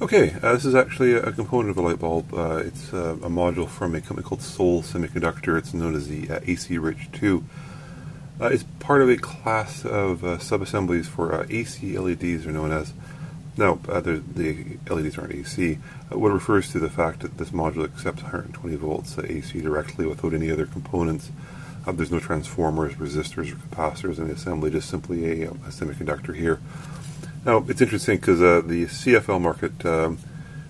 Okay, uh, this is actually a component of a light bulb. Uh, it's uh, a module from a company called Seoul Semiconductor. It's known as the uh, Acrich2. Uh, it's part of a class of uh, subassemblies for AC LEDs, are known as. Now, the LEDs aren't AC. what refers to the fact that this module accepts 120 volts AC directly without any other components. there's no transformers, resistors, or capacitors in the assembly, just simply a, a semiconductor here. Now, it's interesting because uh, the CFL market um,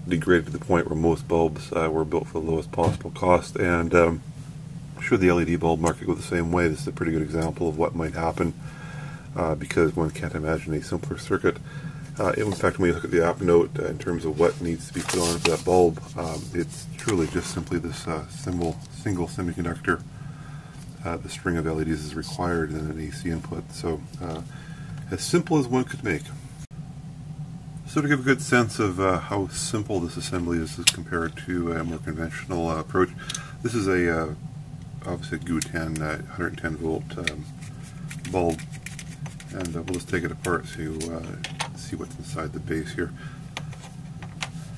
degraded to the point where most bulbs uh, were built for the lowest possible cost, and um, the LED bulb market go the same way, this is a pretty good example of what might happen uh, because one can't imagine a simpler circuit. Uh, in fact, when you look at the app note uh, in terms of what needs to be put on for that bulb, um, it's truly just simply this uh, single, single semiconductor. the string of LEDs is required and an AC input, so as simple as one could make. So to give a good sense of uh, how simple this assembly is as compared to a more conventional uh, approach, this is a uh, obviously a GU10 110 volt um, bulb, and uh, we'll just take it apart to uh, see what's inside the base here.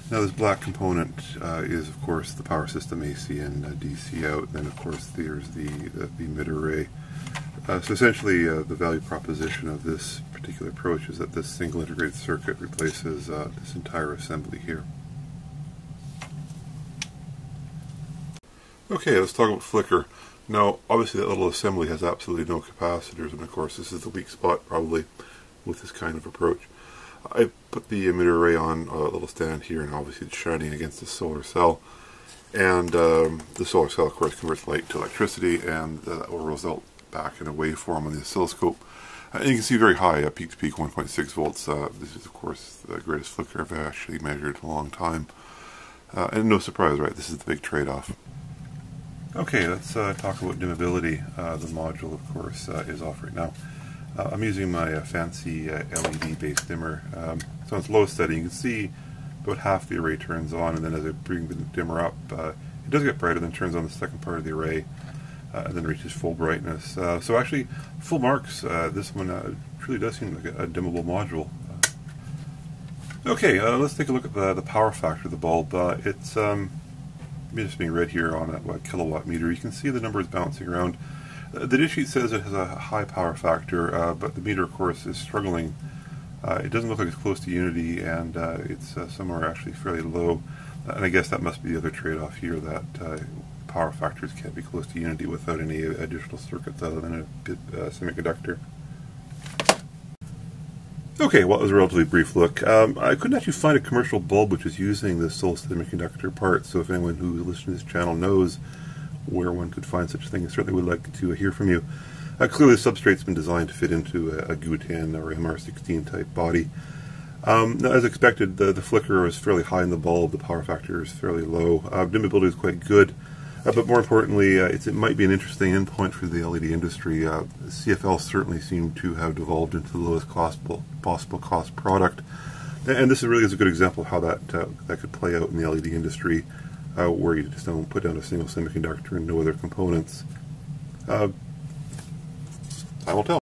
Now this black component uh, is of course the power system AC and DC out, then of course there's the, the, the emitter array. So essentially the value proposition of this particular approach is that this single integrated circuit replaces uh, this entire assembly here. Okay, let's talk about flicker. Now, obviously that little assembly has absolutely no capacitors, and of course this is the weak spot probably with this kind of approach. I put the emitter array on a little stand here, and obviously it's shining against the solar cell. And um, the solar cell, of course, converts light to electricity, and that will result back in a waveform on the oscilloscope. Uh, you can see very high, uh, peak to peak 1.6 volts. Uh, this is, of course, the greatest flicker I've actually measured in a long time. Uh, and no surprise, right? This is the big trade-off. Okay, let's uh, talk about dimmability. Uh, the module, of course, is off right now. I'm using my fancy LED-based dimmer. Um, so its low setting, you can see about half the array turns on, and then as I bring the dimmer up, it does get brighter, then turns on the second part of the array uh, and then reaches full brightness. Uh, so actually, full marks, uh, this one uh, truly does seem like a, a dimmable module. Uh, okay, uh, let's take a look at the, the power factor of the bulb. it's um, just being read here on a kilowatt meter. You can see the number is bouncing around. the data sheet says it has a high power factor, but the meter, of course, is struggling. it doesn't look like it's close to unity, and it's somewhere actually fairly low. and I guess that must be the other trade-off here, that power factors can't be close to unity without any additional circuits other than a uh, semiconductor. Okay, well, it was a relatively brief look. Um, I couldn't actually find a commercial bulb which is using the Seoul semiconductor part, so if anyone who listens to this channel knows where one could find such a thing, I certainly would like to hear from you. Uh, clearly, the substrate's been designed to fit into a, a GU10 or MR16 type body. Um, now, as expected, the, the flicker is fairly high in the bulb, the power factor is fairly low. Uh, dimmability is quite good. Uh, but more importantly, uh, it might be an interesting endpoint for the LED industry. Uh, CFL certainly seemed to have devolved into the lowest possible, possible cost product. And this really is a good example of how that uh, that could play out in the LED industry, uh, where you just don't put down a single semiconductor and no other components. Uh, I will tell.